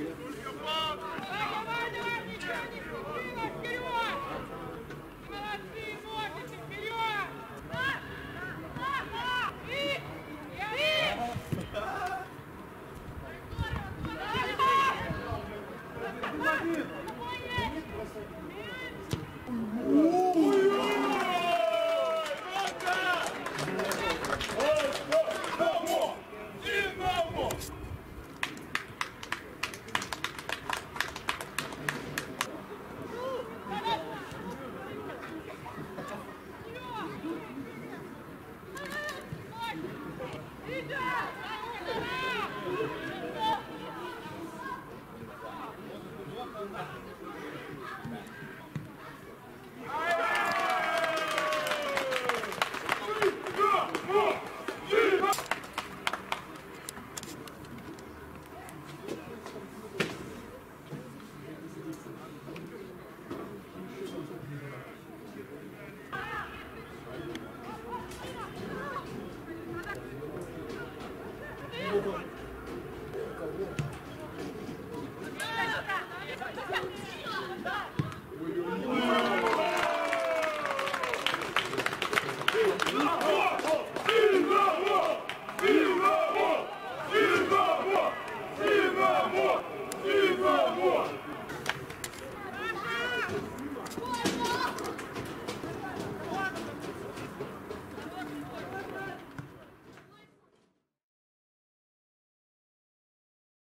Yeah. はい。